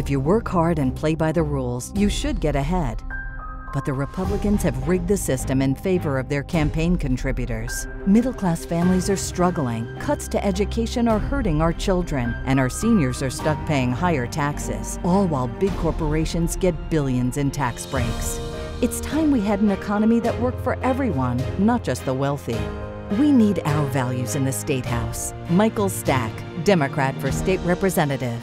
If you work hard and play by the rules, you should get ahead. But the Republicans have rigged the system in favor of their campaign contributors. Middle class families are struggling, cuts to education are hurting our children, and our seniors are stuck paying higher taxes, all while big corporations get billions in tax breaks. It's time we had an economy that worked for everyone, not just the wealthy. We need our values in the State House. Michael Stack, Democrat for State Representative.